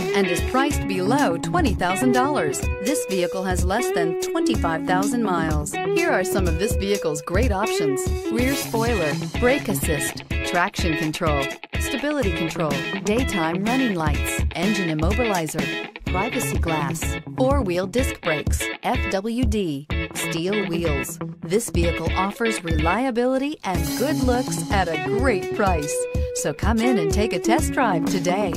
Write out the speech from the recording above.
and is priced below $20,000. This vehicle has less than 25,000 miles. Here are some of this vehicle's great options. Rear spoiler, brake assist, traction control, stability control, daytime running lights, engine immobilizer, privacy glass, four-wheel disc brakes, FWD, steel wheels. This vehicle offers reliability and good looks at a great price. So come in and take a test drive today.